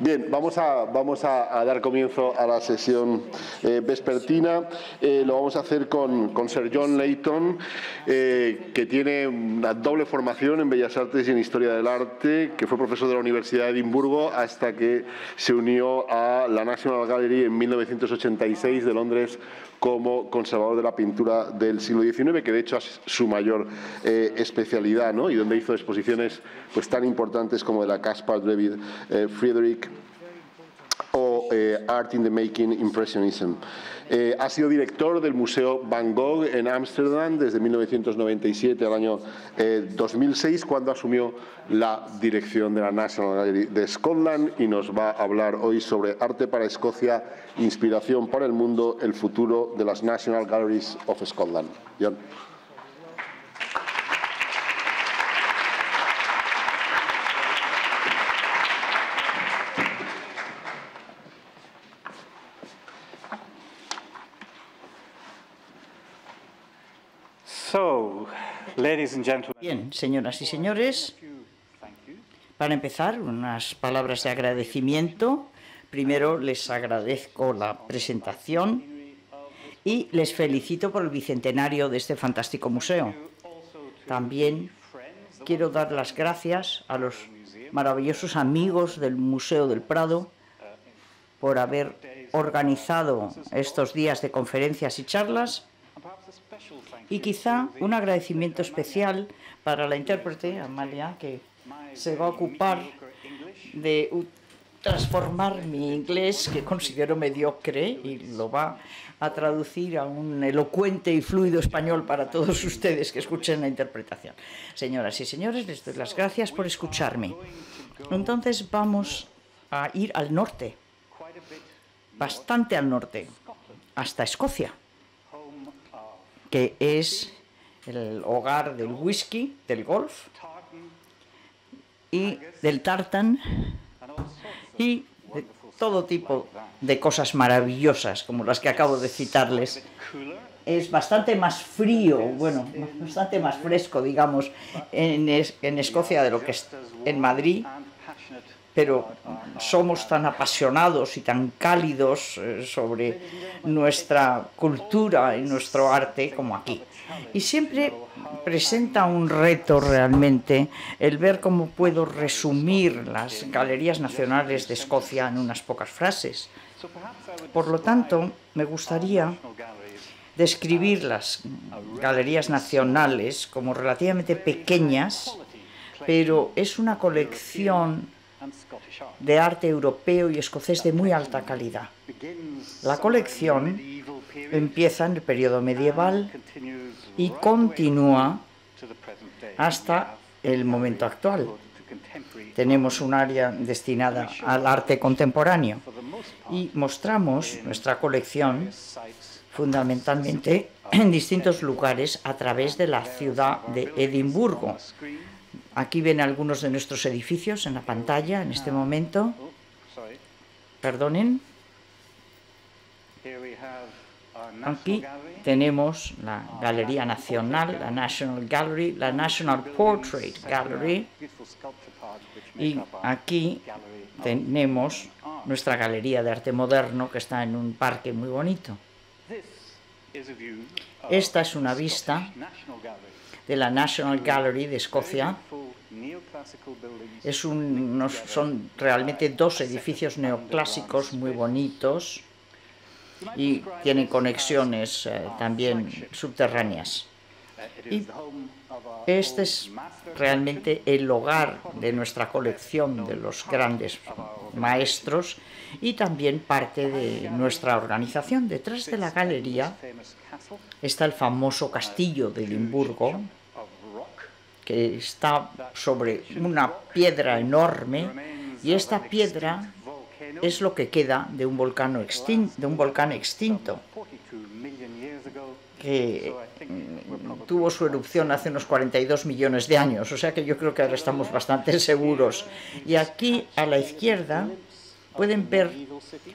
Bien, vamos a, dar comienzo a la sesión eh, vespertina. Eh, lo vamos a hacer con, Sir John Layton, eh, que tiene una doble formación en Bellas Artes y en Historia del Arte, que fue profesor de la Universidad de Edimburgo hasta que se unió a la National Gallery en 1986 de Londres como conservador de la pintura del siglo XIX, que de hecho es su mayor especialidad, ¿no? y donde hizo exposiciones pues, tan importantes como de la Caspar David Friedrich o eh, Art in the Making Impressionism. Eh, ha sido director del Museo Van Gogh en Ámsterdam desde 1997 al año 2006, eh, cuando asumió la dirección de la National Gallery de Scotland y nos va a hablar hoy sobre arte para Escocia, inspiración para el mundo, el futuro de las National Galleries of Scotland. John. Bien, señoras y señores, para empezar, unas palabras de agradecimiento. Primero les agradezco la presentación y les felicito por el bicentenario de este fantástico museo. También quiero dar las gracias a los maravillosos amigos del Museo del Prado por haber organizado estos días de conferencias y charlas y quizá un agradecimiento especial para la intérprete, Amalia, que se va a ocupar de transformar mi inglés, que considero mediocre, y lo va a traducir a un elocuente y fluido español para todos ustedes que escuchen la interpretación. Señoras y señores, les doy las gracias por escucharme. Entonces vamos a ir al norte, bastante al norte, hasta Escocia que es el hogar del whisky, del golf y del tartan y de todo tipo de cosas maravillosas como las que acabo de citarles. Es bastante más frío, bueno, bastante más fresco, digamos, en, en Escocia de lo que es en Madrid pero somos tan apasionados y tan cálidos eh, sobre nuestra cultura y nuestro arte como aquí. Y siempre presenta un reto realmente el ver cómo puedo resumir las galerías nacionales de Escocia en unas pocas frases. Por lo tanto, me gustaría describir las galerías nacionales como relativamente pequeñas, pero es una colección de arte europeo y escocés de muy alta calidad. La colección empieza en el periodo medieval y continúa hasta el momento actual. Tenemos un área destinada al arte contemporáneo y mostramos nuestra colección fundamentalmente en distintos lugares a través de la ciudad de Edimburgo, Aquí ven algunos de nuestros edificios en la pantalla en este momento. Perdonen. Aquí tenemos la Galería Nacional, la National Gallery, la National Portrait Gallery. Y aquí tenemos nuestra Galería de Arte Moderno que está en un parque muy bonito. Esta es una vista de la National Gallery de Escocia. Es un, son realmente dos edificios neoclásicos muy bonitos y tienen conexiones eh, también subterráneas. Y este es realmente el hogar de nuestra colección de los grandes maestros y también parte de nuestra organización. Detrás de la galería está el famoso castillo de Limburgo, que está sobre una piedra enorme y esta piedra es lo que queda de un volcán extinto, de un volcán extinto que mm, tuvo su erupción hace unos 42 millones de años, o sea que yo creo que ahora estamos bastante seguros. Y aquí a la izquierda pueden ver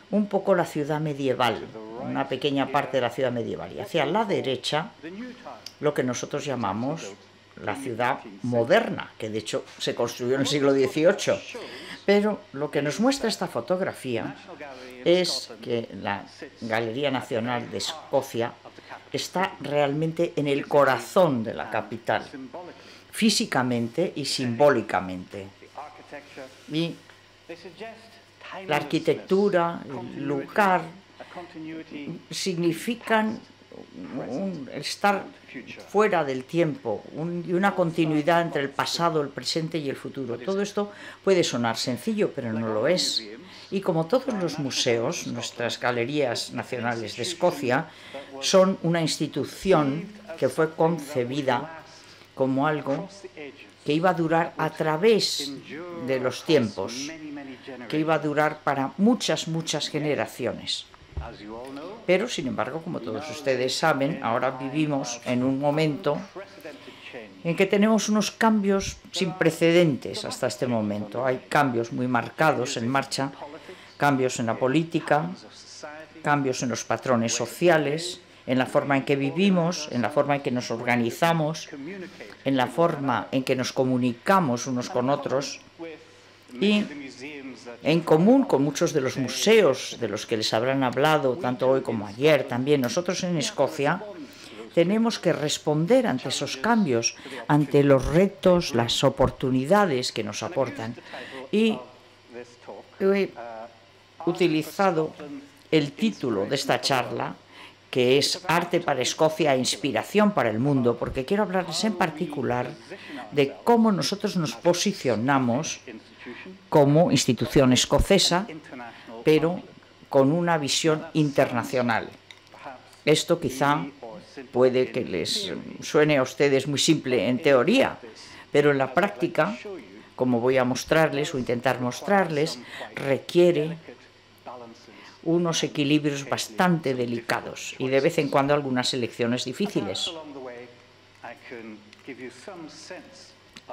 un poco la ciudad medieval, una pequeña parte de la ciudad medieval. Y hacia la derecha, lo que nosotros llamamos la ciudad moderna, que de hecho se construyó en el siglo XVIII. Pero lo que nos muestra esta fotografía es que la Galería Nacional de Escocia está realmente en el corazón de la capital, físicamente y simbólicamente. Y la arquitectura, el lugar, significan estar fuera del tiempo y una continuidad entre el pasado, el presente y el futuro. Todo esto puede sonar sencillo, pero no lo es. Y como todos los museos, nuestras galerías nacionales de Escocia son una institución que fue concebida como algo que iba a durar a través de los tiempos, que iba a durar para muchas, muchas generaciones. Pero, sin embargo, como todos ustedes saben, ahora vivimos en un momento en que tenemos unos cambios sin precedentes hasta este momento. Hay cambios muy marcados en marcha, cambios en la política, cambios en los patrones sociales, en la forma en que vivimos, en la forma en que nos organizamos, en la forma en que nos comunicamos unos con otros y en común con muchos de los museos de los que les habrán hablado tanto hoy como ayer también nosotros en Escocia tenemos que responder ante esos cambios, ante los retos, las oportunidades que nos aportan. Y he utilizado el título de esta charla que es Arte para Escocia e Inspiración para el Mundo, porque quiero hablarles en particular de cómo nosotros nos posicionamos como institución escocesa, pero con una visión internacional. Esto quizá puede que les suene a ustedes muy simple en teoría, pero en la práctica, como voy a mostrarles o intentar mostrarles, requiere unos equilibrios bastante delicados y de vez en cuando algunas elecciones difíciles.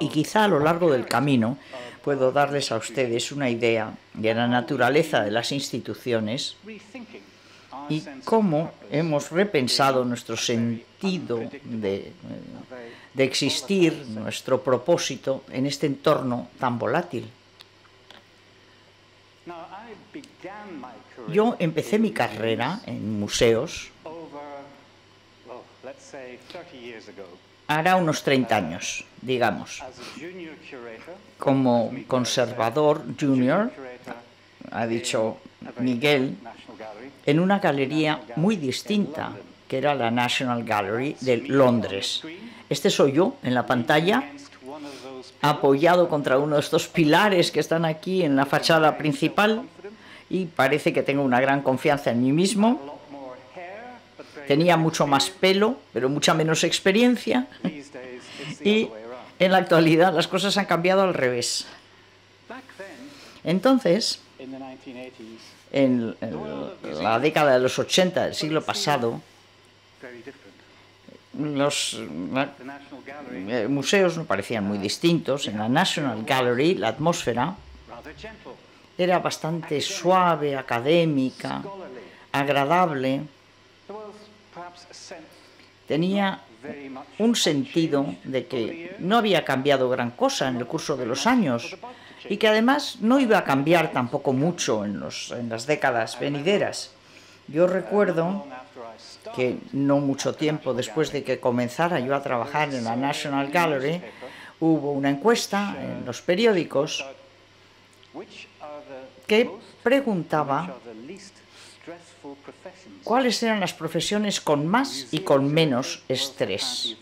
Y quizá a lo largo del camino puedo darles a ustedes una idea de la naturaleza de las instituciones y cómo hemos repensado nuestro sentido de, de existir, nuestro propósito en este entorno tan volátil. Yo empecé mi carrera en museos hará unos 30 años, digamos, como conservador junior, ha dicho Miguel, en una galería muy distinta, que era la National Gallery de Londres. Este soy yo en la pantalla, apoyado contra uno de estos pilares que están aquí en la fachada principal y parece que tengo una gran confianza en mí mismo tenía mucho más pelo, pero mucha menos experiencia. Y en la actualidad las cosas han cambiado al revés. Entonces, en la década de los 80 del siglo pasado, los eh, museos no parecían muy distintos. En la National Gallery, la atmósfera era bastante suave, académica, agradable tenía un sentido de que no había cambiado gran cosa en el curso de los años y que además no iba a cambiar tampoco mucho en, los, en las décadas venideras. Yo recuerdo que no mucho tiempo después de que comenzara yo a trabajar en la National Gallery, hubo una encuesta en los periódicos que preguntaba cuáles eran las profesiones con más y con menos estrés.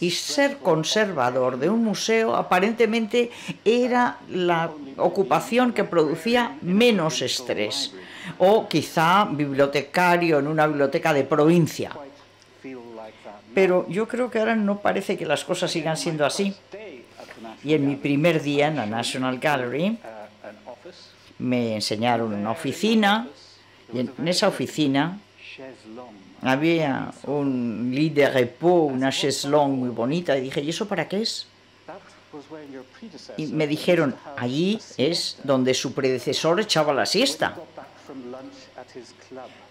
Y ser conservador de un museo aparentemente era la ocupación que producía menos estrés. O quizá bibliotecario en una biblioteca de provincia. Pero yo creo que ahora no parece que las cosas sigan siendo así. Y en mi primer día en la National Gallery me enseñaron una oficina y en esa oficina había un lit de repos, una chaise longue muy bonita, y dije, ¿y eso para qué es? Y me dijeron, allí es donde su predecesor echaba la siesta,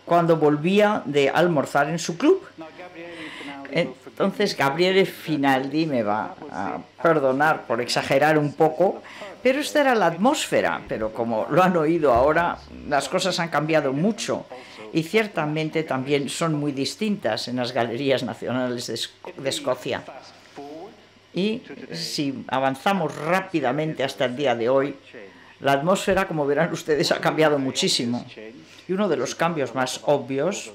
cuando volvía de almorzar en su club. Entonces Gabriele Finaldi me va a perdonar por exagerar un poco, pero esta era la atmósfera, pero como lo han oído ahora, las cosas han cambiado mucho y ciertamente también son muy distintas en las galerías nacionales de, Escocia. Y si avanzamos rápidamente hasta el día de hoy, la atmósfera, como verán ustedes, ha cambiado muchísimo. Y uno de los cambios más obvios,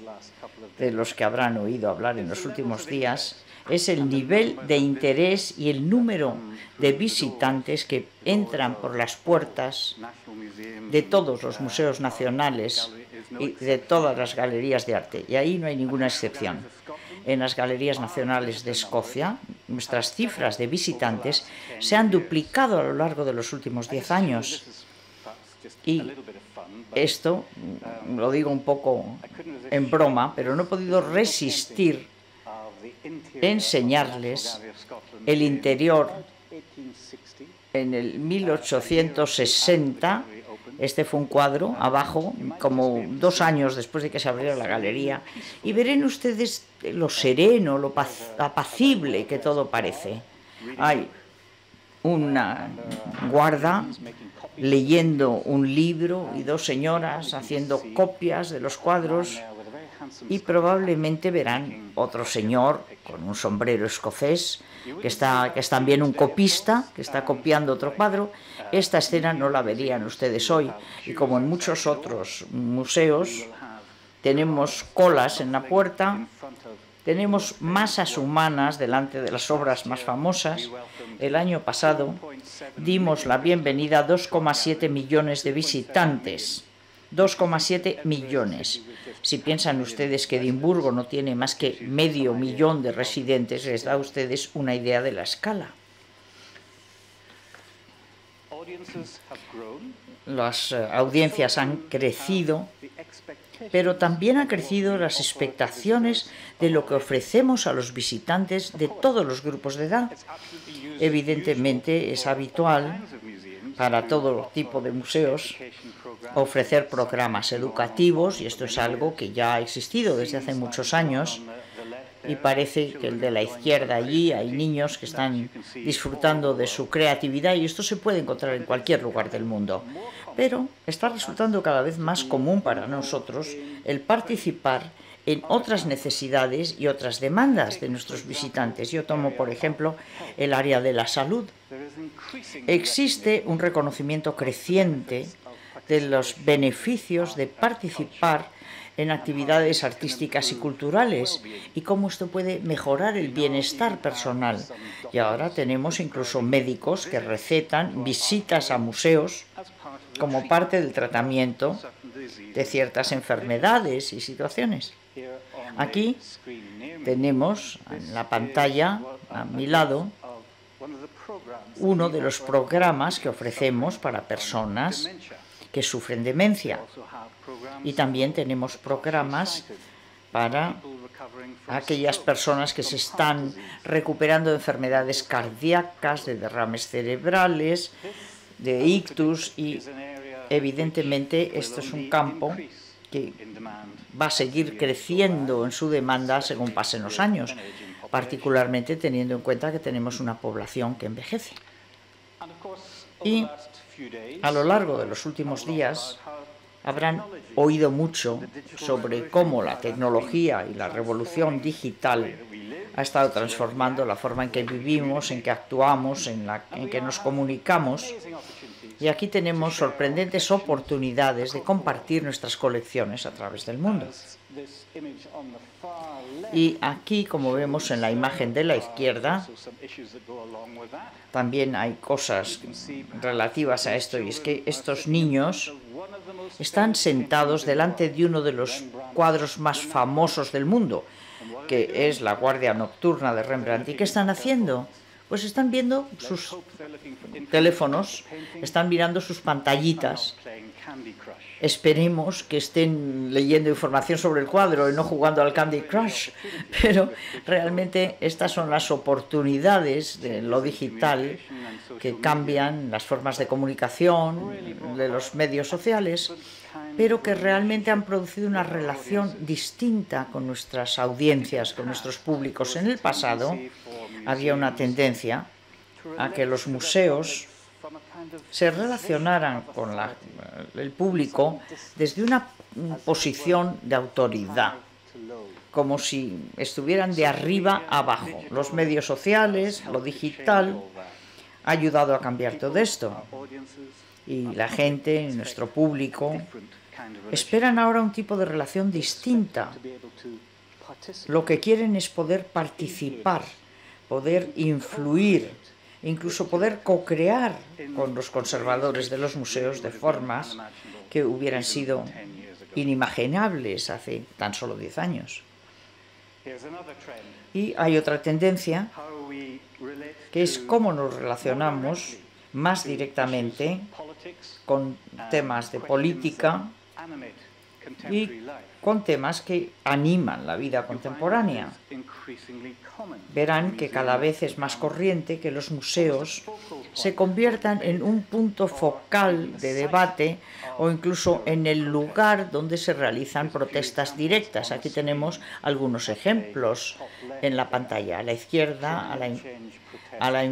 de los que habrán oído hablar en los últimos días, es el nivel de interés y el número de visitantes que entran por las puertas de todos los museos nacionales y de todas las galerías de arte. Y ahí no hay ninguna excepción. En las galerías nacionales de Escocia, nuestras cifras de visitantes se han duplicado a lo largo de los últimos diez años. Y esto lo digo un poco en broma, pero no he podido resistir enseñarles el interior. En el 1860 este fue un cuadro abajo, como dos años después de que se abriera la galería, y verán ustedes lo sereno, lo apacible que todo parece. Hay una guarda leyendo un libro y dos señoras haciendo copias de los cuadros y probablemente verán otro señor con un sombrero escocés que, está, que es también un copista, que está copiando otro cuadro. Esta escena no la verían ustedes hoy. Y como en muchos otros museos, tenemos colas en la puerta, tenemos masas humanas delante de las obras más famosas. El año pasado dimos la bienvenida a 2,7 millones de visitantes. 2,7 millones. Si piensan ustedes que Edimburgo no tiene más que medio millón de residentes, les da a ustedes una idea de la escala. Las eh, audiencias han crecido, pero también han crecido las expectaciones de lo que ofrecemos a los visitantes de todos los grupos de edad. Evidentemente es habitual para todo tipo de museos ofrecer programas educativos y esto es algo que ya ha existido desde hace muchos años y parece que el de la izquierda allí hay niños que están disfrutando de su creatividad y esto se puede encontrar en cualquier lugar del mundo. Pero está resultando cada vez más común para nosotros el participar en otras necesidades y otras demandas de nuestros visitantes. Yo tomo, por ejemplo, el área de la salud. Existe un reconocimiento creciente de los beneficios de participar en actividades artísticas y culturales y cómo esto puede mejorar el bienestar personal. Y ahora tenemos incluso médicos que recetan visitas a museos como parte del tratamiento de ciertas enfermedades y situaciones. Aquí tenemos en la pantalla a mi lado uno de los programas que ofrecemos para personas que sufren demencia. Y también tenemos programas para aquellas personas que se están recuperando de enfermedades cardíacas, de derrames cerebrales, de ictus y evidentemente esto es un campo que va a seguir creciendo en su demanda según pasen los años, particularmente teniendo en cuenta que tenemos una población que envejece. Y a lo largo de los últimos días habrán oído mucho sobre cómo la tecnología y la revolución digital ha estado transformando la forma en que vivimos, en que actuamos, en, la, en que nos comunicamos y aquí tenemos sorprendentes oportunidades de compartir nuestras colecciones a través del mundo. Y aquí, como vemos en la imagen de la izquierda, también hay cosas relativas a esto, y es que estos niños están sentados delante de uno de los cuadros más famosos del mundo, que es la Guardia Nocturna de Rembrandt. ¿Y qué están haciendo? Pues están viendo sus teléfonos, están mirando sus pantallitas. Esperemos que estén leyendo información sobre el cuadro y no jugando al Candy Crush, pero realmente estas son las oportunidades de lo digital que cambian las formas de comunicación de los medios sociales pero que realmente han producido una relación distinta con nuestras audiencias, con nuestros públicos. En el pasado había una tendencia a que los museos se relacionaran con el público desde una posición de autoridad, como si estuvieran de arriba abajo. Los medios sociales, lo digital, ha ayudado a cambiar todo esto. Y la gente, nuestro público, esperan ahora un tipo de relación distinta. Lo que quieren es poder participar, poder influir, incluso poder co-crear con los conservadores de los museos de formas que hubieran sido inimaginables hace tan solo 10 años. Y hay otra tendencia que es cómo nos relacionamos más directamente con temas de política y con temas que animan la vida contemporánea. Verán que cada vez es más corriente que los museos se conviertan en un punto focal de debate o incluso en el lugar donde se realizan protestas directas. Aquí tenemos algunos ejemplos en la pantalla. A la izquierda, a la, a la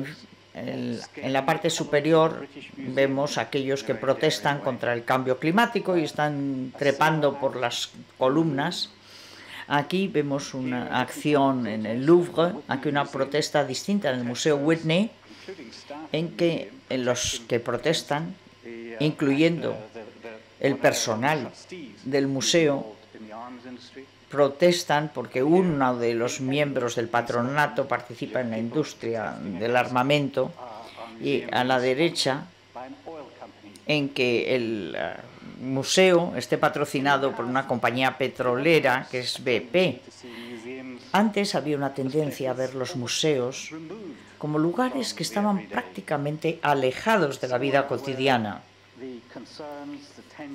en la parte superior vemos aquellos que protestan contra el cambio climático y están trepando por las columnas. Aquí vemos una acción en el Louvre, aquí una protesta distinta en el Museo Whitney, en que los que protestan, incluyendo el personal del museo, protestan porque uno de los miembros del patronato participa en la industria del armamento y a la derecha en que el eh, museo esté patrocinado por una compañía petrolera que es BP. Antes había una tendencia a ver los museos como lugares que estaban prácticamente alejados de la vida cotidiana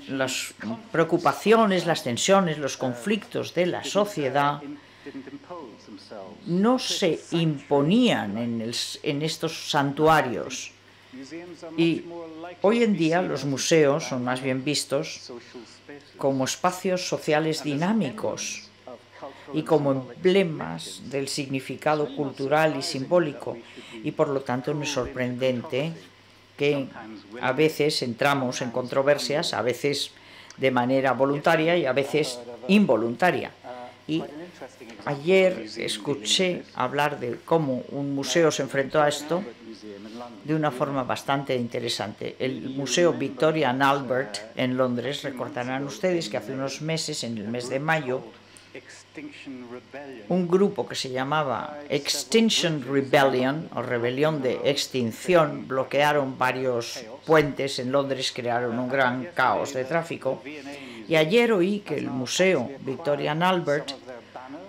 las preocupaciones, las tensiones, los conflictos de la sociedad no se imponían en, en, estos santuarios. Y hoy en día los museos son más bien vistos como espacios sociales dinámicos y como emblemas del significado cultural y simbólico. Y por lo tanto no es sorprendente que a veces entramos en controversias, a veces de manera voluntaria y a veces involuntaria. Y ayer escuché hablar de cómo un museo se enfrentó a esto de una forma bastante interesante. El Museo Victoria and Albert en Londres, recordarán ustedes que hace unos meses, en el mes de mayo, un grupo que se llamaba Extinction Rebellion o Rebelión de Extinción bloquearon varios puentes en Londres, crearon un gran caos de tráfico. Y ayer oí que el Museo Victoria and Albert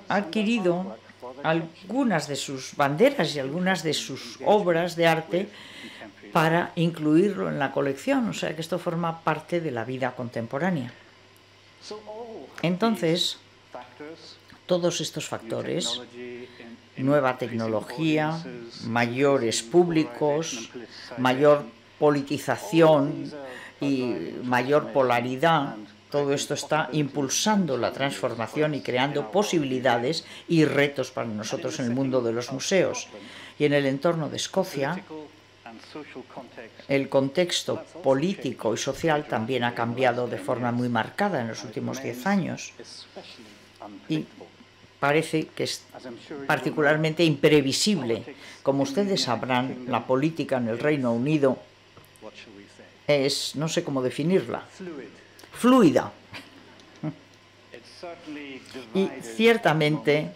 ha adquirido algunas de sus banderas y algunas de sus obras de arte para incluirlo en la colección, o sea que esto forma parte de la vida contemporánea. Entonces, todos estos factores, nueva tecnología, mayores públicos, mayor politización y mayor polaridad, todo esto está impulsando la transformación y creando posibilidades y retos para nosotros en el mundo de los museos. Y en el entorno de Escocia, el contexto político y social también ha cambiado de forma muy marcada en los últimos diez años. Y parece que es particularmente imprevisible. Como ustedes sabrán, la política en el Reino Unido es, no sé cómo definirla, fluida. Y ciertamente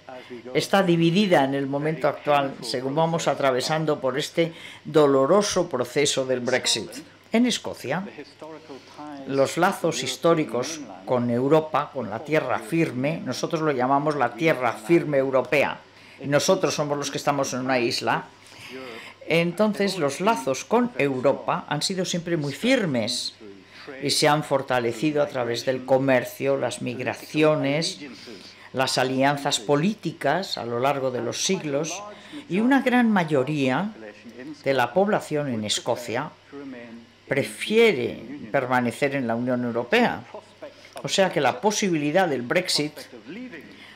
está dividida en el momento actual, según vamos atravesando por este doloroso proceso del Brexit. En Escocia, los lazos históricos con Europa, con la tierra firme, nosotros lo llamamos la tierra firme europea, nosotros somos los que estamos en una isla, entonces los lazos con Europa han sido siempre muy firmes y se han fortalecido a través del comercio, las migraciones, las alianzas políticas a lo largo de los siglos y una gran mayoría de la población en Escocia prefiere permanecer en la Unión Europea O sea que la posibilidad del Brexit,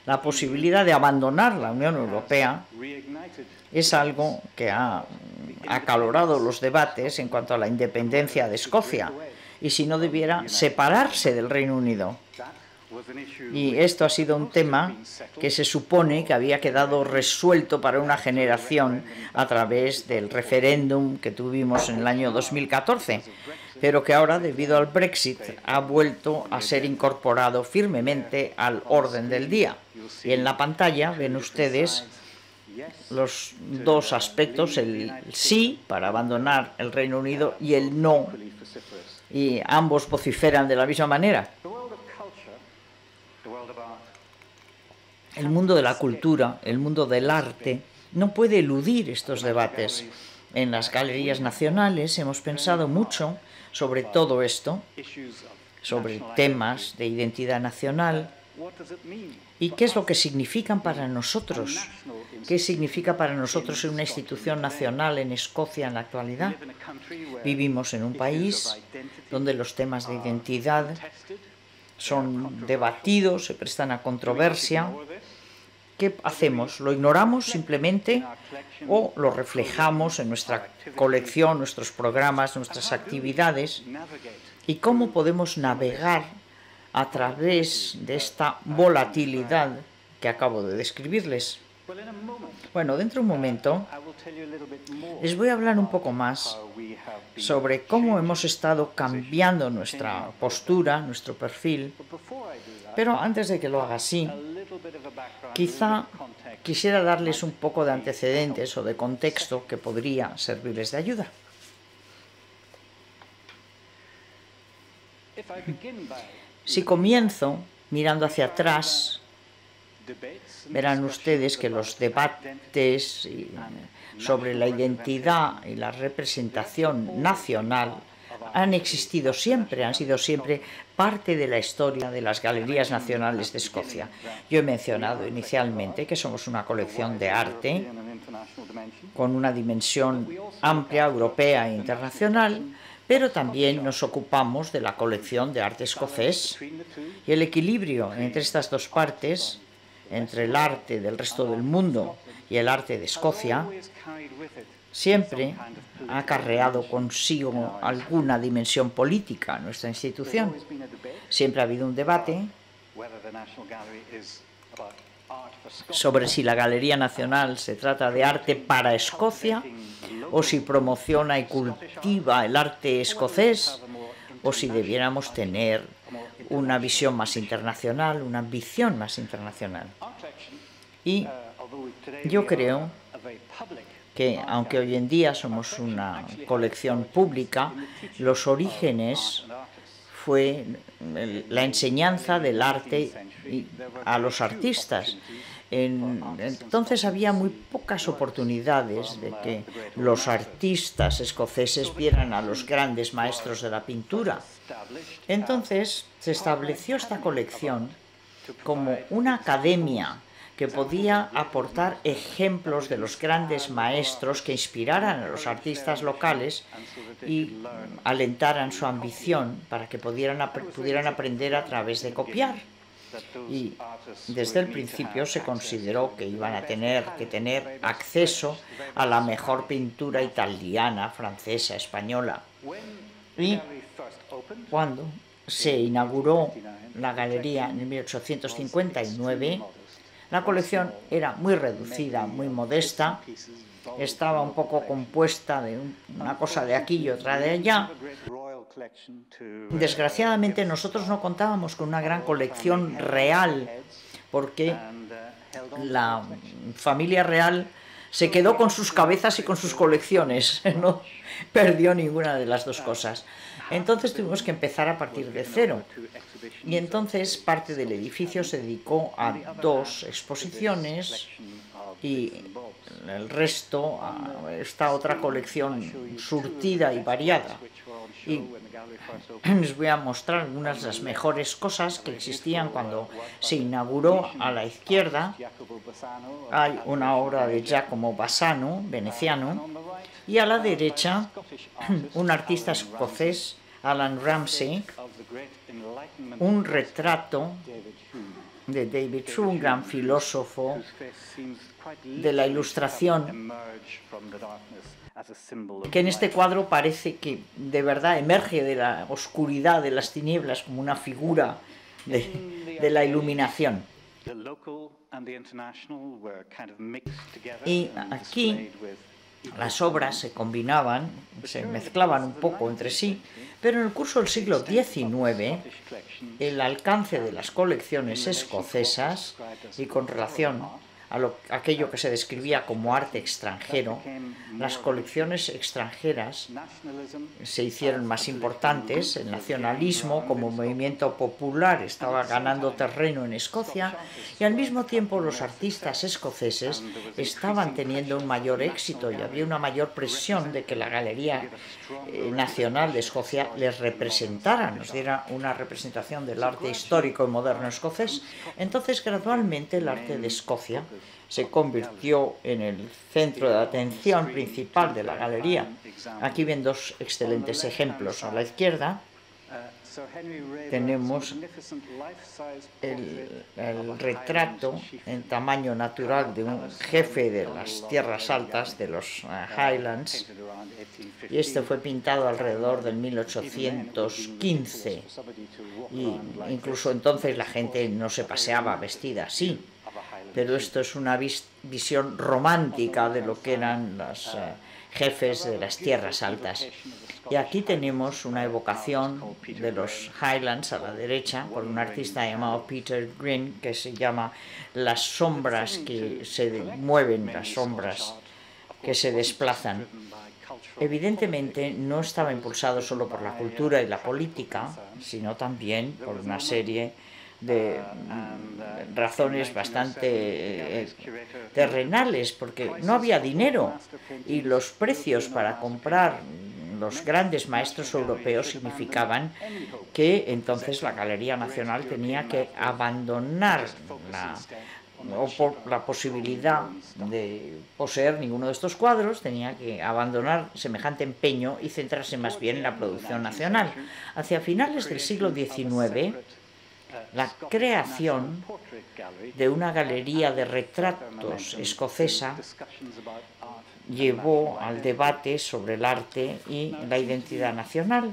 la posibilidad de abandonar la Unión Europea, es algo que ha acalorado los debates en cuanto a la independencia de Escocia y si no debiera separarse del Reino Unido. Y esto ha sido un tema que se supone que había quedado resuelto para una generación a través del referéndum que tuvimos en el año 2014, pero que ahora, debido al Brexit, ha vuelto a ser incorporado firmemente al orden del día. Y en la pantalla ven ustedes los dos aspectos, el sí para abandonar el Reino Unido y el no, y ambos vociferan de la misma manera. El mundo de la cultura, el mundo del arte, no puede eludir estos debates. En las galerías nacionales hemos pensado mucho sobre todo esto, sobre temas de identidad nacional y qué es lo que significan para nosotros, qué significa para nosotros una institución nacional en Escocia en la actualidad. Vivimos en un país donde los temas de identidad son debatidos, se prestan a controversia. ¿Qué hacemos? ¿Lo ignoramos simplemente o lo reflejamos en nuestra colección, nuestros programas, nuestras actividades? ¿Y cómo podemos navegar a través de esta volatilidad que acabo de describirles? Bueno, dentro de un momento les voy a hablar un poco más sobre cómo hemos estado cambiando nuestra postura, nuestro perfil. Pero antes de que lo haga así, quizá quisiera darles un poco de antecedentes o de contexto que podría servirles de ayuda. Si comienzo mirando hacia atrás, verán ustedes que los debates sobre la identidad y la representación nacional han existido siempre, han sido siempre parte de la historia de las Galerías Nacionales de Escocia. Yo he mencionado inicialmente que somos una colección de arte con una dimensión amplia, europea e internacional, pero también nos ocupamos de la colección de arte escocés y el equilibrio entre estas dos partes entre el arte del resto del mundo y el arte de Escocia, siempre ha acarreado consigo alguna dimensión política a nuestra institución. Siempre ha habido un debate sobre si la Galería Nacional se trata de arte para Escocia o si promociona y cultiva el arte escocés o si debiéramos tener una visión más internacional, una ambición más internacional. Y yo creo que aunque hoy en día somos una colección pública, los orígenes fue la enseñanza del arte a los artistas. entonces había muy pocas oportunidades de que los artistas escoceses vieran a los grandes maestros de la pintura. Entonces se estableció esta colección como una academia que podía aportar ejemplos de los grandes maestros que inspiraran a los artistas locales y alentaran su ambición para que pudieran, pudieran aprender a través de copiar. Y desde el principio se consideró que iban a tener que tener acceso a la mejor pintura italiana, francesa, española. Y cuando se inauguró la galería en 1859, la colección era muy reducida, muy modesta, estaba un poco compuesta de una cosa de aquí y otra de allá. Desgraciadamente nosotros no contábamos con una gran colección real, porque la familia real se quedó con sus cabezas y con sus colecciones, no perdió ninguna de las dos cosas. Entonces tuvimos que empezar a partir de cero. Y entonces parte del edificio se dedicó a dos exposiciones y el resto a esta otra colección surtida y variada. Y les voy a mostrar algunas de las mejores cosas que existían cuando se inauguró a la izquierda. Hay una obra de Giacomo Bassano, veneciano, y a la derecha un artista escocés, Alan Ramsey, un retrato de David Hume, un gran filósofo de la ilustración, que en este cuadro parece que de verdad emerge de la oscuridad, de las tinieblas, como una figura de, de la iluminación. Y aquí las obras se combinaban, se mezclaban un poco entre sí, pero en el curso del siglo XIX el alcance de las colecciones escocesas y con relación aquello que se describía como arte extranjero, las colecciones extranjeras se hicieron más importantes, el nacionalismo como movimiento popular estaba ganando terreno en Escocia y al mismo tiempo los artistas escoceses estaban teniendo un mayor éxito y había una mayor presión de que la Galería eh, Nacional de Escocia les representara, nos diera una representación del arte histórico y moderno escocés. Entonces gradualmente el arte de Escocia se convirtió en el centro de atención principal de la galería. Aquí ven dos excelentes ejemplos. A la izquierda tenemos el, el, retrato en tamaño natural de un jefe de las tierras altas, de los uh, Highlands, y este fue pintado alrededor del 1815. Y incluso entonces la gente no se paseaba vestida así pero esto es una visión romántica de lo que eran los eh, jefes de las tierras altas. Y aquí tenemos una evocación de los Highlands a la derecha por un artista llamado Peter Green que se llama Las sombras que se mueven, las sombras que se desplazan. Evidentemente no estaba impulsado solo por la cultura y la política, sino también por una serie de razones bastante eh, terrenales, porque no había dinero y los precios para comprar los grandes maestros europeos significaban que entonces la Galería Nacional tenía que abandonar la, o la posibilidad de poseer ninguno de estos cuadros, tenía que abandonar semejante empeño y centrarse más bien en la producción nacional. Hacia finales del siglo XIX, la creación de una galería de retratos escocesa llevó al debate sobre el arte y la identidad nacional.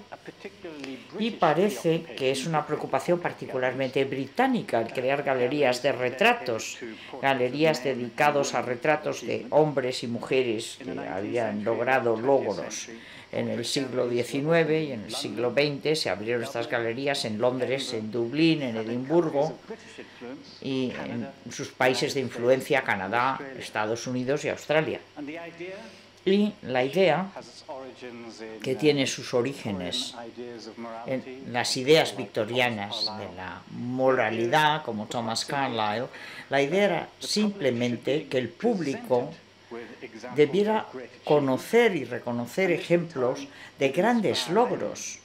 Y parece que es una preocupación particularmente británica el crear galerías de retratos, galerías dedicadas a retratos de hombres y mujeres que habían logrado logros en el siglo XIX y en el siglo XX se abrieron estas galerías en Londres, en Dublín, en Edimburgo y en sus países de influencia, Canadá, Estados Unidos y Australia. Y la idea que tiene sus orígenes en las ideas victorianas de la moralidad, como Thomas Carlyle, la idea era simplemente que el público debiera conocer y reconocer ejemplos de grandes logros,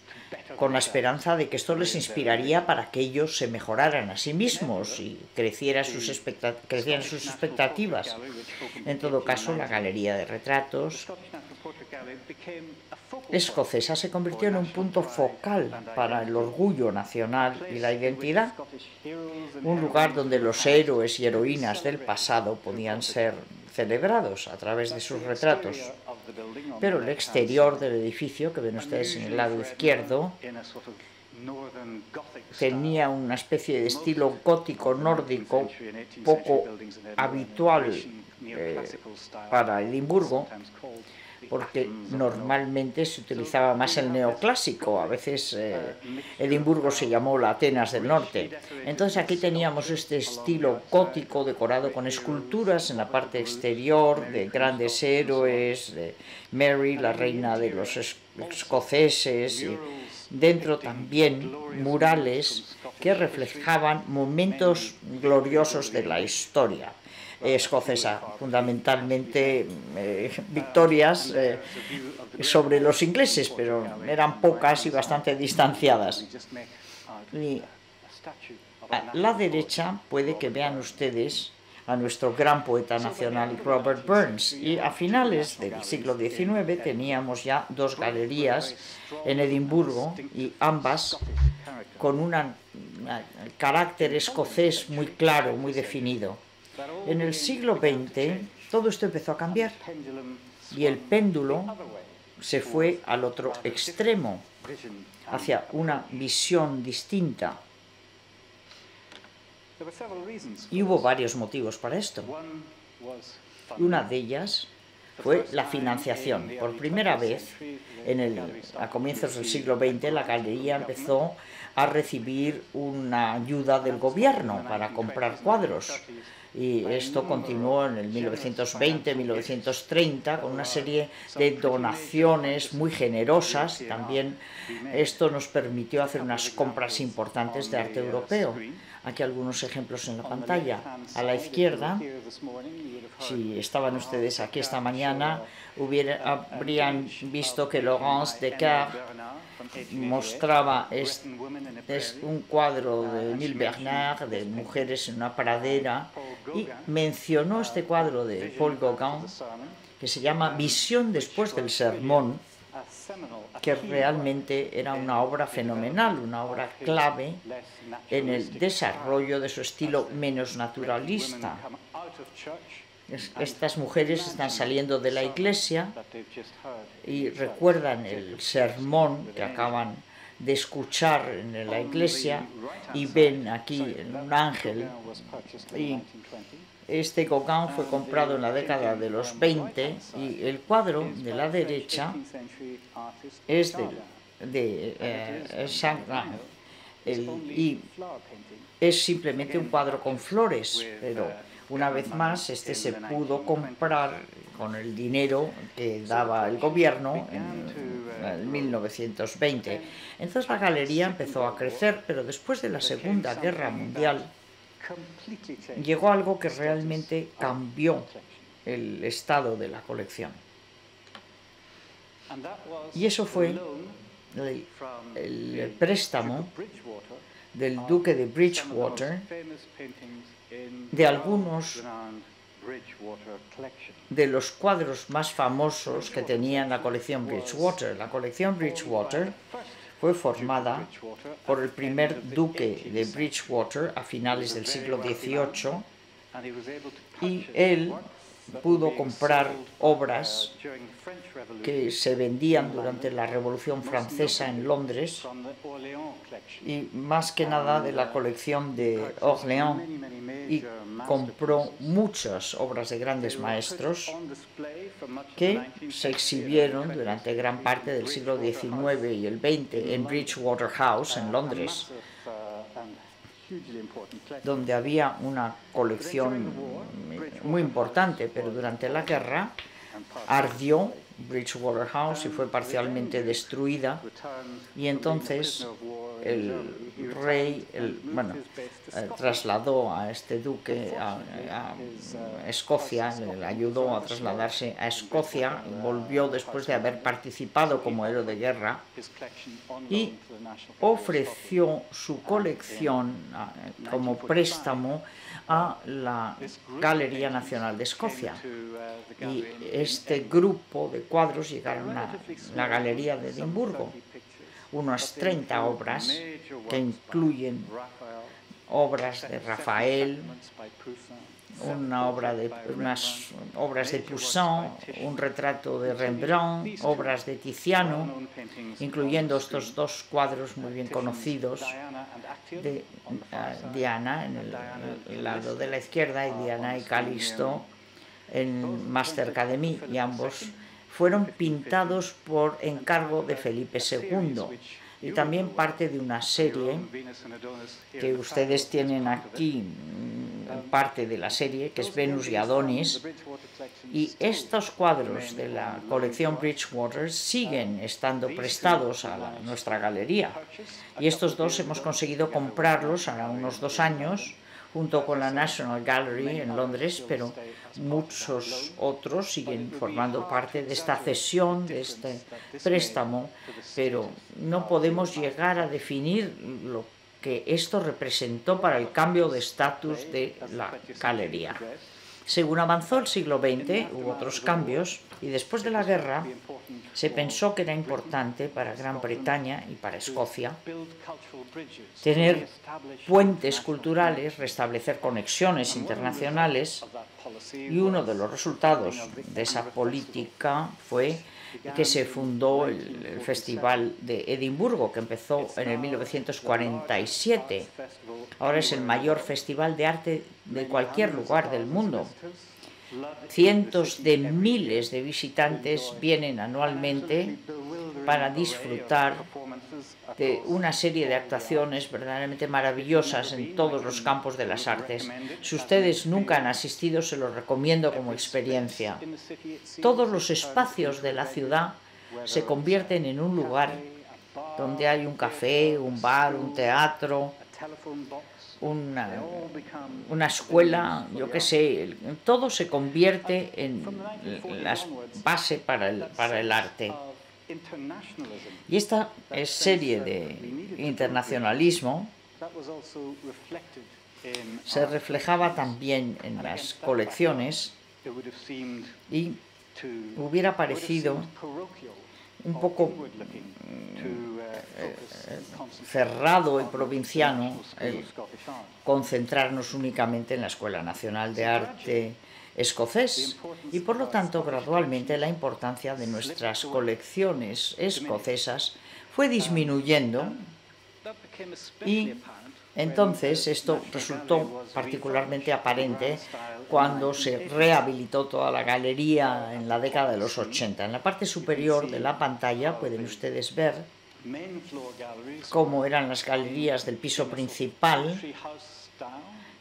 con la esperanza de que esto les inspiraría para que ellos se mejoraran a sí mismos y creciera sus crecieran sus expectativas. En todo caso, la galería de retratos escocesa se convirtió en un punto focal para el orgullo nacional y la identidad, un lugar donde los héroes y heroínas del pasado podían ser celebrados a través de sus retratos. Pero el exterior del edificio, que ven ustedes en el lado izquierdo, tenía una especie de estilo gótico nórdico poco habitual eh, para Edimburgo porque normalmente se utilizaba más el neoclásico, a veces eh, Edimburgo se llamó la Atenas del Norte. Entonces aquí teníamos este estilo gótico decorado con esculturas en la parte exterior de grandes héroes, de Mary, la reina de los escoceses, y dentro también murales que reflejaban momentos gloriosos de la historia escocesa, fundamentalmente eh, victorias eh, sobre los ingleses, pero eran pocas y bastante distanciadas. La derecha puede que vean ustedes a nuestro gran poeta nacional Robert Burns. Y a finales del siglo XIX teníamos ya dos galerías en Edimburgo y ambas con una carácter escocés muy claro, muy definido. En el siglo XX todo esto empezó a cambiar y el péndulo se fue al otro extremo, hacia una visión distinta. Y hubo varios motivos para esto. Una de ellas fue la financiación. Por primera vez, en el, a comienzos del siglo XX, la galería empezó a recibir una ayuda del gobierno para comprar cuadros y esto continuó en el 1920-1930 con una serie de donaciones muy generosas. También esto nos permitió hacer unas compras importantes de arte europeo. Aquí algunos ejemplos en la pantalla. A la izquierda, si estaban ustedes aquí esta mañana, habrían visto que Laurence Descartes mostraba es, un cuadro de Emile Bernard de mujeres en una pradera y mencionó este cuadro de Paul Gauguin que se llama Visión después del sermón que realmente era una obra fenomenal, una obra clave en el desarrollo de su estilo menos naturalista. Estas mujeres están saliendo de la iglesia y recuerdan el sermón que acaban de escuchar en la iglesia y ven aquí un ángel. Este Gauguin fue comprado en la década de los 20 y el cuadro de la derecha es de, de eh, y es simplemente un cuadro con flores, pero una vez más, este se pudo comprar con el dinero que daba el gobierno en 1920. Entonces la galería empezó a crecer, pero después de la Segunda Guerra Mundial llegó algo que realmente cambió el estado de la colección. Y eso fue el, el préstamo del duque de Bridgewater de algunos de los cuadros más famosos que tenía en la colección Bridgewater. La colección Bridgewater fue formada por el primer duque de Bridgewater a finales del siglo XVIII y él pudo comprar obras que se vendían durante la Revolución Francesa en Londres y más que nada de la colección de Orléans y compró muchas obras de grandes maestros que se exhibieron durante gran parte del siglo XIX y el XX en Bridgewater House en Londres donde había una colección muy importante, pero durante la guerra ardió Bridgewater House y fue parcialmente destruida. Y entonces el rey bueno, eh, trasladó a este duque a, Escocia, le ayudó a trasladarse a Escocia, volvió después de haber participado como héroe de guerra y ofreció su colección como préstamo a la Galería Nacional de Escocia. Y este grupo de cuadros llegaron a la Galería de Edimburgo. Unas 30 obras que incluyen obras de Rafael, una obra de, unas obras de Poussin, un retrato de Rembrandt, obras de Tiziano, incluyendo estos dos cuadros muy bien conocidos de uh, Diana en el, lado de la izquierda y Diana y Calisto en, más cerca de mí, y ambos fueron pintados por encargo de Felipe II y también parte de una serie que ustedes tienen aquí, mm, parte de la serie, que es Venus y Adonis, y estos cuadros de la colección Bridgewater siguen estando prestados a nuestra galería. Y estos dos hemos conseguido comprarlos a unos dos años junto con la National Gallery en Londres, pero muchos otros siguen formando parte de esta cesión, de este préstamo, pero no podemos llegar a definir lo que esto representó para el cambio de estatus de la galería. Según avanzó el siglo XX, hubo otros cambios y después de la guerra se pensó que era importante para Gran Bretaña y para Escocia tener puentes culturales, restablecer conexiones internacionales y uno de los resultados de esa política fue que se fundó el, Festival de Edimburgo, que empezó en el 1947. Ahora es el mayor festival de arte de cualquier lugar del mundo. Cientos de miles de visitantes vienen anualmente para disfrutar de una serie de actuaciones verdaderamente maravillosas en todos los campos de las artes. Si ustedes nunca han asistido, se lo recomiendo como experiencia. Todos los espacios de la ciudad se convierten en un lugar donde hay un café, un bar, un teatro, una, una escuela, yo qué sé, todo se convierte en la base para el, para el arte. Y esta serie de internacionalismo. se reflejaba también en las colecciones y hubiera parecido un poco mm, eh, cerrado y provinciano concentrarnos únicamente en la Escuela Nacional de Arte escocés y por lo tanto gradualmente la importancia de nuestras colecciones escocesas fue disminuyendo y entonces esto resultó particularmente aparente cuando se rehabilitó toda la galería en la década de los 80. En la parte superior de la pantalla pueden ustedes ver cómo eran las galerías del piso principal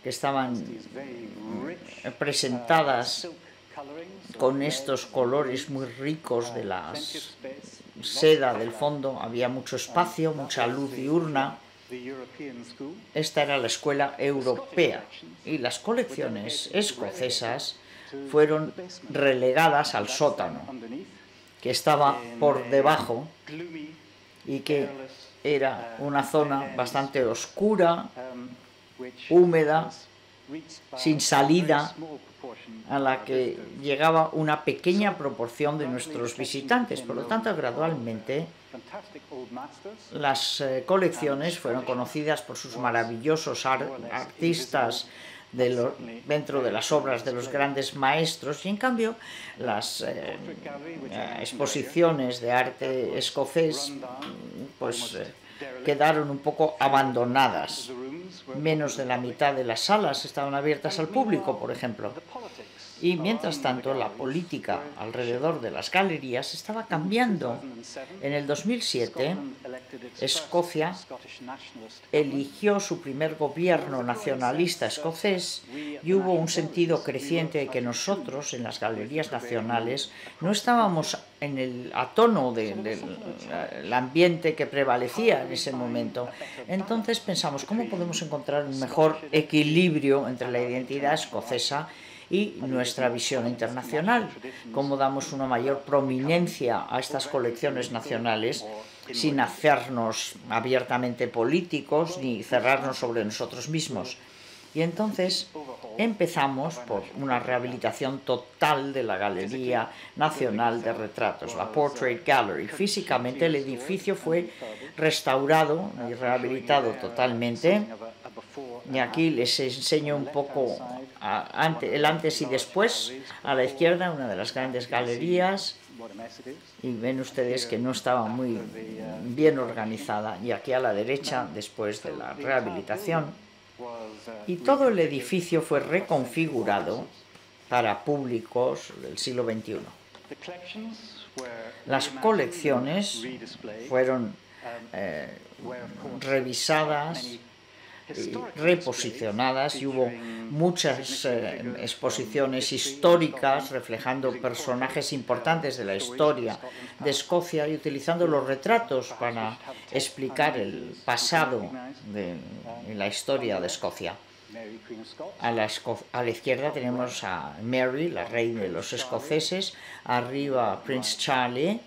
que estaban presentadas con estos colores muy ricos de la seda del fondo, había mucho espacio, mucha luz diurna. Esta era la escuela europea y las colecciones escocesas fueron relegadas al sótano, que estaba por debajo y que era una zona bastante oscura, húmeda, sin salida, a la que llegaba una pequeña proporción de nuestros visitantes. Por lo tanto, gradualmente las eh, colecciones fueron conocidas por sus maravillosos artistas dentro de las obras de los grandes maestros y en cambio las eh, eh, exposiciones de arte escocés pues quedaron un poco abandonadas menos de la mitad de las salas estaban abiertas al público, por ejemplo. Y mientras tanto, la política alrededor de las galerías estaba cambiando. En el 2007, Escocia eligió su primer gobierno nacionalista escocés y hubo un sentido creciente de que nosotros, en las galerías nacionales, no estábamos en el a tono del ambiente que prevalecía en ese momento. Entonces pensamos, ¿cómo podemos encontrar un mejor equilibrio entre la identidad escocesa nuestra visión internacional, cómo damos una mayor prominencia a estas colecciones nacionales sin hacernos abiertamente políticos ni cerrarnos sobre nosotros mismos. Y entonces empezamos por una rehabilitación total de la Galería Nacional de Retratos, la Portrait Gallery. Físicamente el edificio fue restaurado y rehabilitado totalmente y aquí les enseño un poco el antes y después. A la izquierda, una de las grandes galerías. Y ven ustedes que no estaba muy bien organizada. Y aquí a la derecha, después de la rehabilitación. Y todo el edificio fue reconfigurado para públicos del siglo XXI. Las colecciones fueron eh, revisadas reposicionadas y hubo muchas eh, exposiciones históricas reflejando personajes importantes de la historia de Escocia y utilizando los retratos para explicar el pasado de, la historia de Escocia. A la, a la, izquierda tenemos a Mary, la reina de los escoceses, arriba Prince Charlie.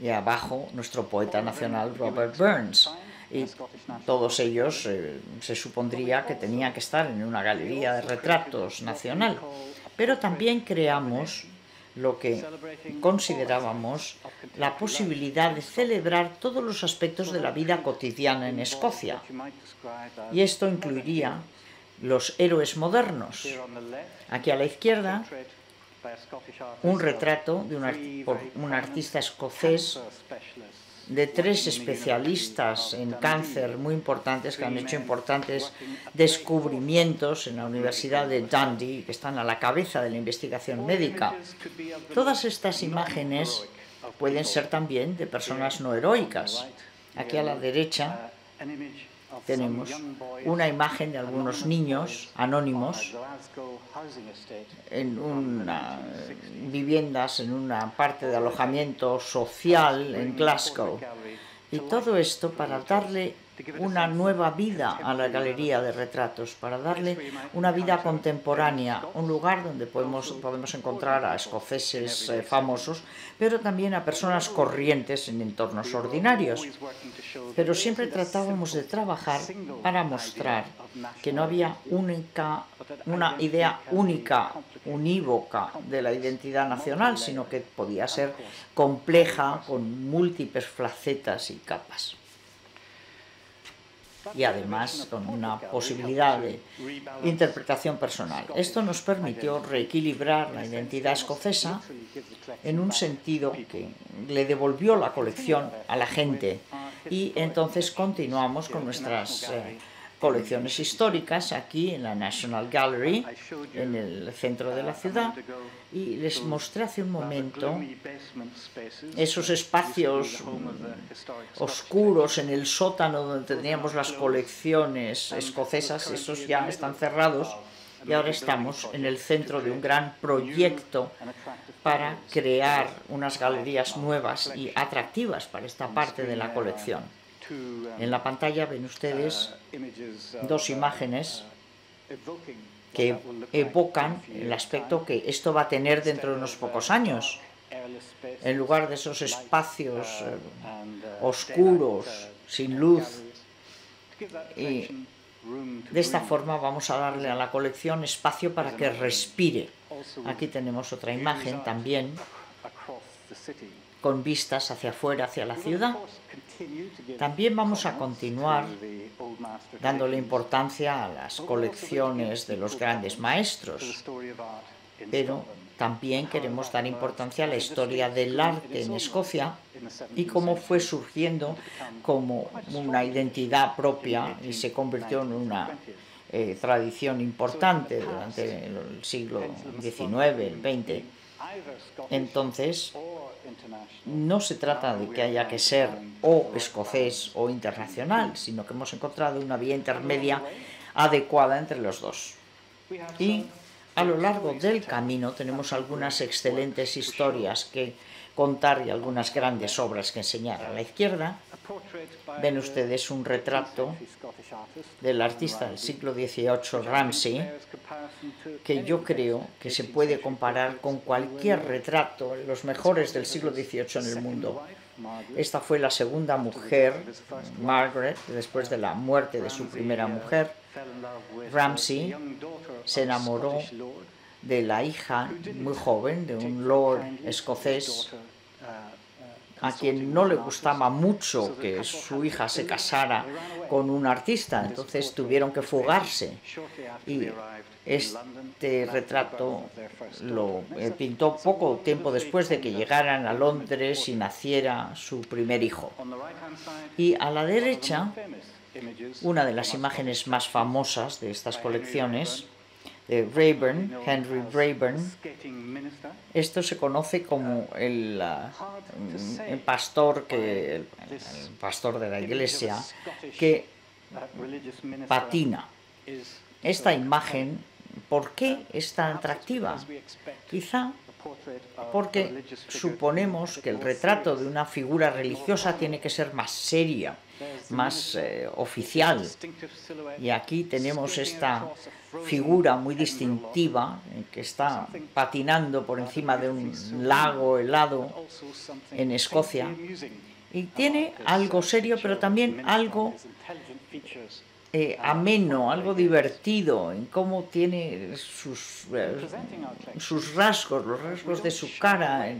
Y abajo nuestro poeta nacional Robert Burns y todos ellos eh, se supondría que tenían que estar en una galería de retratos nacional. Pero también creamos lo que considerábamos la posibilidad de celebrar todos los aspectos de la vida cotidiana en Escocia. Y esto incluiría los héroes modernos. Aquí a la izquierda, un retrato de un, por un artista escocés de tres especialistas en cáncer muy importantes que han hecho importantes descubrimientos en la Universidad de Dundee, que están a la cabeza de la investigación médica. Todas estas imágenes pueden ser también de personas no heroicas. Aquí a la derecha tenemos una imagen de algunos niños anónimos en una, viviendas en una parte de alojamiento social en Glasgow. Y todo esto para darle una nueva vida a la galería de retratos, para darle una vida contemporánea, un lugar donde podemos, podemos encontrar a escoceses eh, famosos, pero también a personas corrientes en entornos ordinarios. Pero siempre tratábamos de trabajar para mostrar que no había única, una idea única, unívoca de la identidad nacional, sino que podía ser compleja con múltiples facetas y capas y además con una posibilidad de interpretación personal. Esto nos permitió reequilibrar la identidad escocesa en un sentido que le devolvió la colección a la gente y entonces continuamos con nuestras eh, colecciones históricas aquí en la National Gallery, en el centro de la ciudad, y les mostré hace un momento esos espacios oscuros en el sótano donde teníamos las colecciones escocesas, esos ya están cerrados y ahora estamos en el centro de un gran proyecto para crear unas galerías nuevas y atractivas para esta parte de la colección. En la pantalla ven ustedes dos imágenes que evocan el aspecto que esto va a tener dentro de unos pocos años. En lugar de esos espacios eh, oscuros, sin luz, y de esta forma vamos a darle a la colección espacio para que respire. Aquí tenemos otra imagen también con vistas hacia afuera, hacia la ciudad. También vamos a continuar dándole importancia a las colecciones de los grandes maestros, pero también queremos dar importancia a la historia del arte en Escocia y cómo fue surgiendo como una identidad propia y se convirtió en una eh, tradición importante durante el siglo XIX, el XX. Entonces, no se trata de que haya que ser o escocés o internacional, sino que hemos encontrado una vía intermedia adecuada entre los dos. Y a lo largo del camino tenemos algunas excelentes historias que contar y algunas grandes obras que enseñar. A la izquierda ven ustedes un retrato del artista del siglo XVIII, Ramsey, que yo creo que se puede comparar con cualquier retrato, los mejores del siglo XVIII en el mundo. Esta fue la segunda mujer, Margaret, después de la muerte de su primera mujer. Ramsey se enamoró de la hija muy joven de un lord escocés a quien no le gustaba mucho que su hija se casara con un artista, entonces tuvieron que fugarse. Y este retrato lo pintó poco tiempo después de que llegaran a Londres y naciera su primer hijo. Y a la derecha, una de las imágenes más famosas de estas colecciones de Rayburn, Henry Rayburn. Esto se conoce como el, uh, pastor que el, pastor de la iglesia que patina. Esta imagen, ¿por qué es tan atractiva? Quizá porque suponemos que el retrato de una figura religiosa tiene que ser más seria, más eh, oficial. Y aquí tenemos esta figura muy distintiva eh, que está patinando por encima de un lago helado en Escocia. Y tiene algo serio, pero también algo eh, ameno, algo divertido, en cómo tiene sus, eh, sus rasgos, los rasgos de su cara.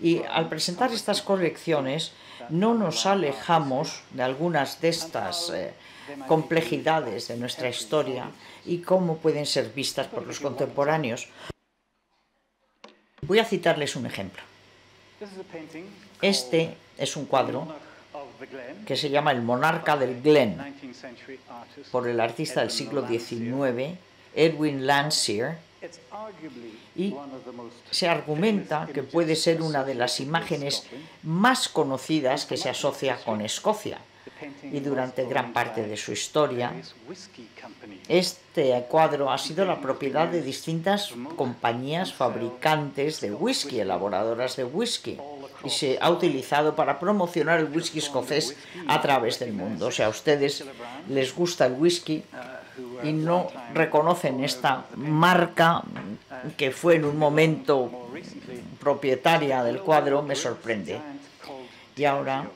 y al presentar estas colecciones no nos alejamos de algunas de estas complejidades de nuestra historia y cómo pueden ser vistas por los contemporáneos. Voy a citarles un ejemplo. Este es un cuadro que se llama El monarca del Glen, por el artista del siglo XIX, Edwin Landseer, y se argumenta que puede ser una de las imágenes más conocidas que se asocia con Escocia. Y durante gran parte de su historia, este cuadro ha sido la propiedad de distintas compañías fabricantes de whisky, elaboradoras de whisky y se ha utilizado para promocionar el whisky escocés a través del mundo. O sea, a ustedes les gusta el whisky y no reconocen esta marca que fue en un momento propietaria del cuadro, me sorprende. Y ahora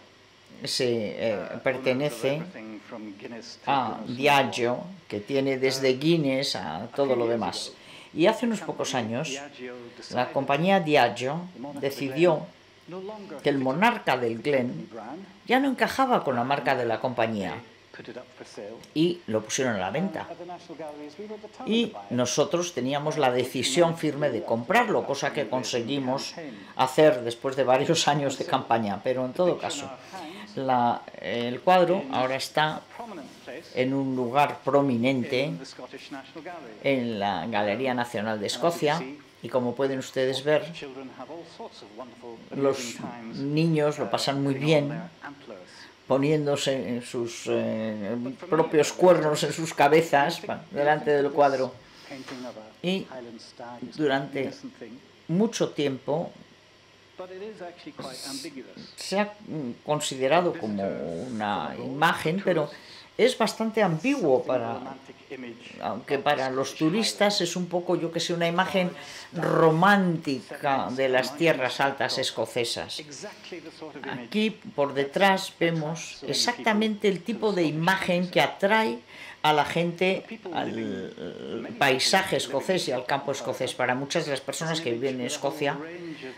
se eh, pertenece a Diageo, que tiene desde Guinness a todo lo demás. Y hace unos pocos años, la compañía Diageo decidió que el monarca del Glen ya no encajaba con la marca de la compañía y lo pusieron a la venta. Y nosotros teníamos la decisión firme de comprarlo, cosa que conseguimos hacer después de varios años de campaña. Pero en todo caso, el cuadro ahora está en un lugar prominente en la Galería Nacional de Escocia. y como pueden ustedes ver, los niños lo pasan muy bien poniéndose sus eh, propios cuernos en sus cabezas delante del cuadro. Y durante mucho tiempo se ha considerado como una imagen, pero es bastante ambiguo para, aunque para los turistas es un poco, yo que sé, una imagen romántica de las tierras altas escocesas. Aquí por detrás vemos exactamente el tipo de imagen que atrae a la gente al paisaje escocés y al campo escocés. Para muchas de las personas que viven en Escocia,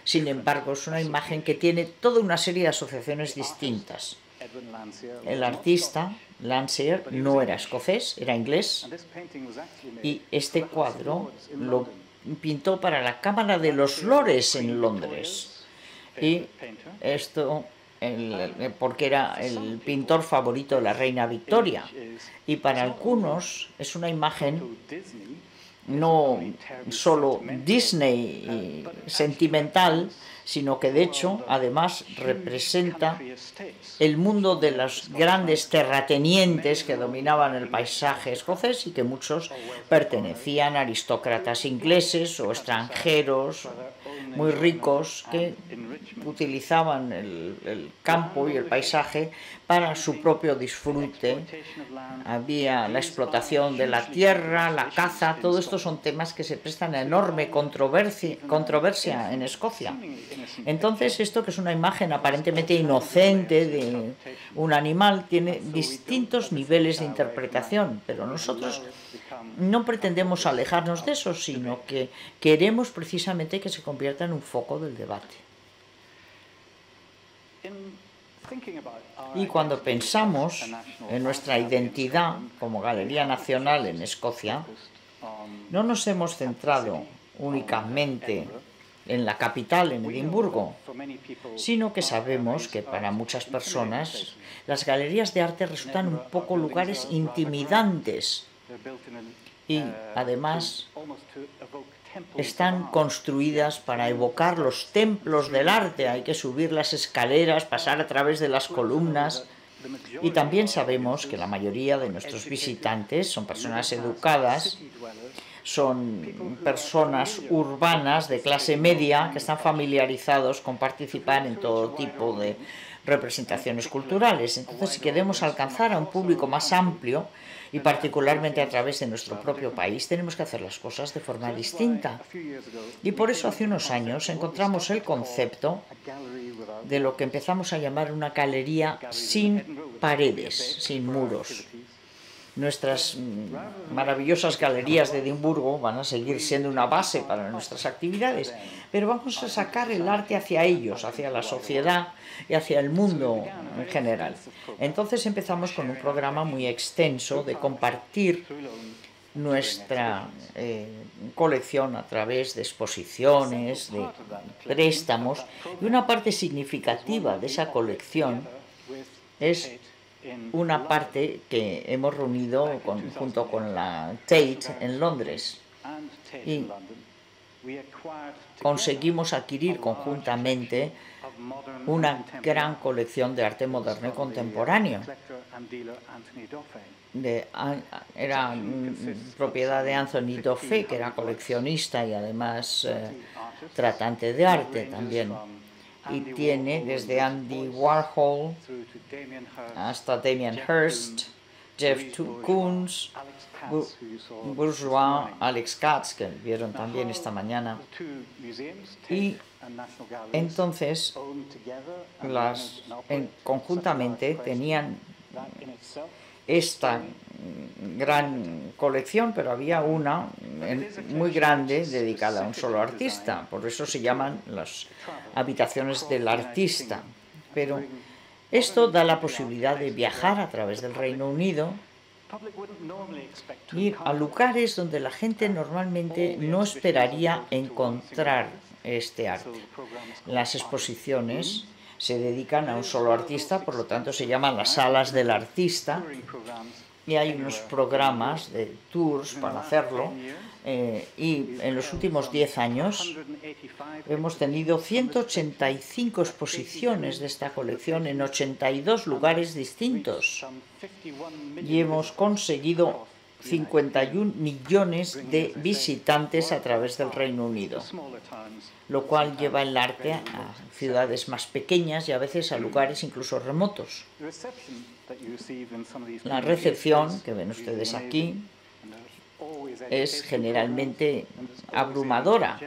sin embargo, es una imagen que tiene toda una serie de asociaciones distintas. El artista, Landseer, no era escocés, era inglés, y este cuadro lo pintó para la Cámara de los Lores en Londres. Y esto porque era el pintor favorito de la reina Victoria. Y para algunos es una imagen no solo Disney sentimental, sino que de hecho además representa el mundo de los grandes terratenientes que dominaban el paisaje escocés y que muchos pertenecían a aristócratas ingleses o extranjeros muy ricos que utilizaban el, campo y el paisaje para su propio disfrute. Había la explotación de la tierra, la caza, todo esto son temas que se prestan a enorme controversia, controversia en Escocia. Entonces, esto que es una imagen aparentemente inocente de un animal tiene distintos niveles de interpretación, pero nosotros no pretendemos alejarnos de eso, sino que queremos precisamente que se convierta en un foco del debate. Y cuando pensamos en nuestra identidad como Galería Nacional en Escocia, no nos hemos centrado únicamente en la capital, en Edimburgo, sino que sabemos que para muchas personas las galerías de arte resultan un poco lugares intimidantes. Y además están construidas para evocar los templos del arte. Hay que subir las escaleras, pasar a través de las columnas. Y también sabemos que la mayoría de nuestros visitantes son personas educadas, son personas urbanas de clase media que están familiarizados con participar en todo tipo de representaciones culturales. Entonces, si queremos alcanzar a un público más amplio, y particularmente a través de nuestro propio país, tenemos que hacer las cosas de forma distinta. Y por eso hace unos años encontramos el concepto de lo que empezamos a llamar una galería sin paredes, sin muros. Nuestras mm, maravillosas galerías de Edimburgo van a seguir siendo una base para nuestras actividades, pero vamos a sacar el arte hacia ellos, hacia la sociedad y hacia el mundo en general. Entonces empezamos con un programa muy extenso de compartir nuestra eh, colección a través de exposiciones, de préstamos, y una parte significativa de esa colección es una parte que hemos reunido junto con la Tate en Londres. Y conseguimos adquirir conjuntamente una gran colección de arte moderno y contemporáneo. era propiedad de Anthony Doffé, que era coleccionista y además eh, tratante de arte también y tiene desde Andy Warhol hasta Damien Hirst, Jeff Koons, Bourgeois, Alex Katz, que vieron también esta mañana. Y entonces, las, conjuntamente tenían esta gran colección, pero había una muy grande dedicada a un solo artista, por eso se llaman las habitaciones del artista. Pero esto da la posibilidad de viajar a través del Reino Unido, ir a lugares donde la gente normalmente no esperaría encontrar este arte. Las exposiciones se dedican a un solo artista, por lo tanto se llaman las salas del artista y hay unos programas de tours para hacerlo. Eh, y en los últimos 10 años hemos tenido 185 exposiciones de esta colección en 82 lugares distintos y hemos conseguido 51 millones de visitantes a través del Reino Unido, lo cual lleva el arte a ciudades más pequeñas y a veces a lugares incluso remotos. La recepción que ven ustedes aquí es generalmente abrumadora.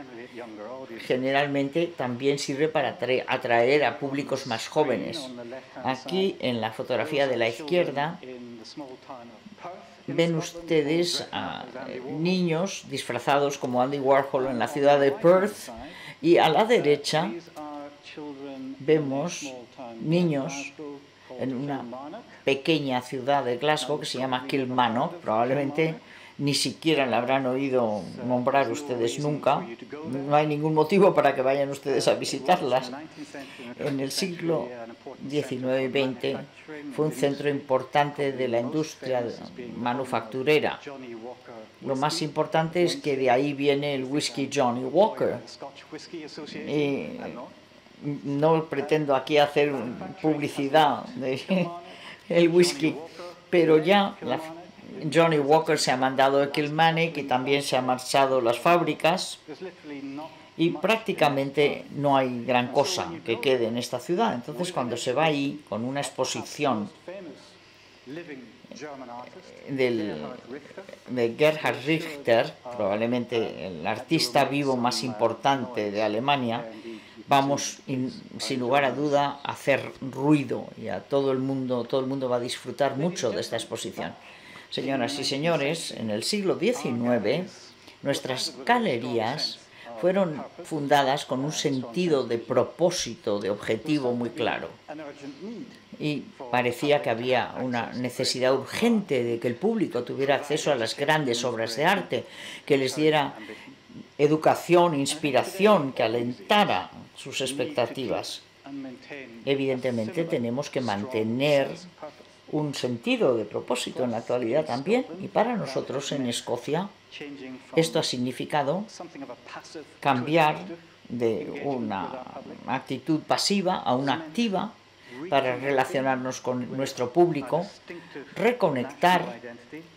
Generalmente también sirve para atraer a públicos más jóvenes. Aquí en la fotografía de la izquierda ven ustedes a niños disfrazados como Andy Warhol en la ciudad de Perth y a la derecha vemos niños en una pequeña ciudad de Glasgow que se llama Kilmarnock, probablemente ni siquiera la habrán oído nombrar ustedes nunca. No hay ningún motivo para que vayan ustedes a visitarlas. En el siglo XIX y XX fue un centro importante de la industria manufacturera. Lo más importante es que de ahí viene el whisky Johnny Walker. Y no pretendo aquí hacer publicidad del whisky, pero ya Johnny Walker se ha mandado a Kilmany, que también se han marchado las fábricas, y prácticamente no hay gran cosa que quede en esta ciudad. Entonces, cuando se va ahí con una exposición del, de Gerhard Richter, probablemente el artista vivo más importante de Alemania, vamos sin lugar a duda a hacer ruido y a todo el mundo, todo el mundo va a disfrutar mucho de esta exposición. Señoras y señores, en el siglo XIX nuestras galerías fueron fundadas con un sentido de propósito, de objetivo muy claro. Y parecía que había una necesidad urgente de que el público tuviera acceso a las grandes obras de arte, que les diera educación, inspiración, que alentara sus expectativas. Evidentemente tenemos que mantener un sentido de propósito en la actualidad también y para nosotros en Escocia esto ha significado cambiar de una actitud pasiva a una activa para relacionarnos con nuestro público, reconectar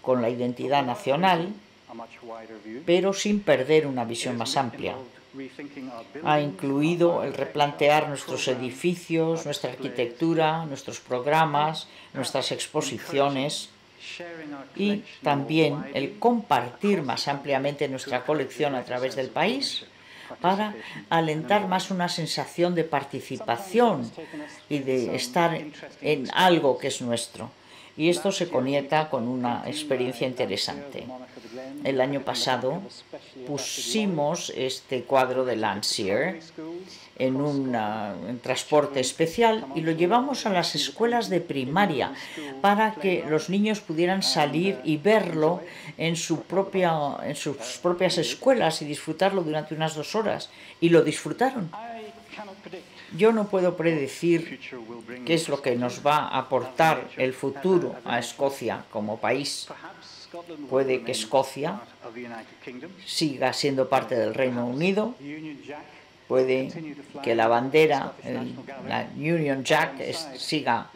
con la identidad nacional, pero sin perder una visión más amplia ha incluido el replantear nuestros edificios, nuestra arquitectura, nuestros programas, nuestras exposiciones y también el compartir más ampliamente nuestra colección a través del país para alentar más una sensación de participación y de estar en algo que es nuestro. Y esto se conecta con una experiencia interesante. El año pasado pusimos este cuadro de Landseer en un transporte especial y lo llevamos a las escuelas de primaria para que los niños pudieran salir y verlo en, su en sus propias escuelas y disfrutarlo durante unas dos horas. Y lo disfrutaron. Yo no puedo predecir qué es lo que nos va a aportar el futuro a Escocia como país. Puede que Escocia siga siendo parte del Reino Unido, puede que la bandera, la Union Jack, siga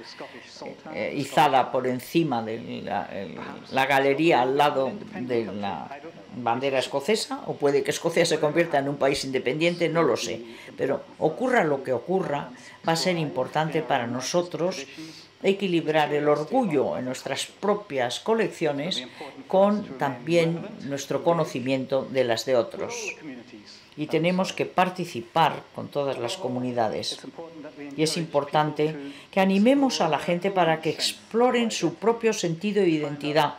eh, izada por encima de la, galería al lado de la bandera escocesa, o puede que Escocia se convierta en un país independiente, no lo sé. Pero ocurra lo que ocurra, va a ser importante para nosotros equilibrar el orgullo en nuestras propias colecciones con también nuestro conocimiento de las de otros y tenemos que participar con todas las comunidades. Y es importante que animemos a la gente para que exploren su propio sentido de identidad,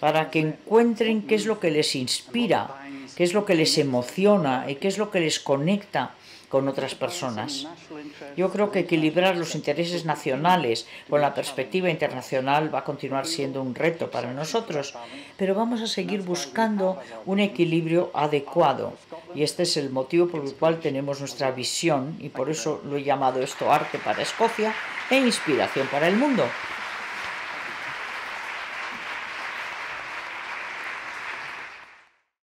para que encuentren qué es lo que les inspira, qué es lo que les emociona y qué es lo que les conecta con otras personas. Yo creo que equilibrar los intereses nacionales con la perspectiva internacional va a continuar siendo un reto para nosotros, pero vamos a seguir buscando un equilibrio adecuado. Y este es el motivo por el cual tenemos nuestra visión y por eso lo he llamado esto arte para Escocia e inspiración para el mundo.